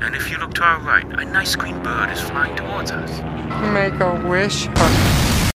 And if you look to our right, a nice green bird is flying towards us. Make a wish,